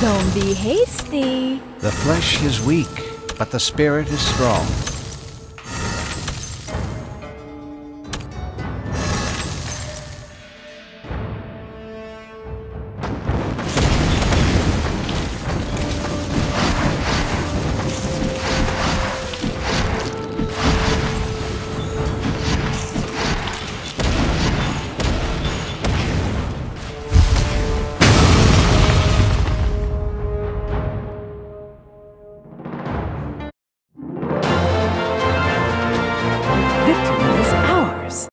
Don't be hasty. The flesh is weak, but the spirit is strong.